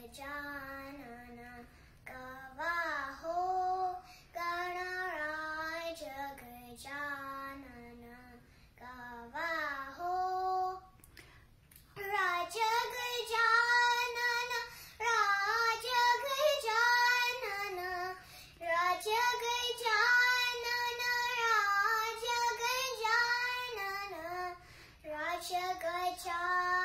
vijanana kavaho ganaraja gajanana kavaho raja Raja Gajanana, Raja Gajanana, Raja Gajanana.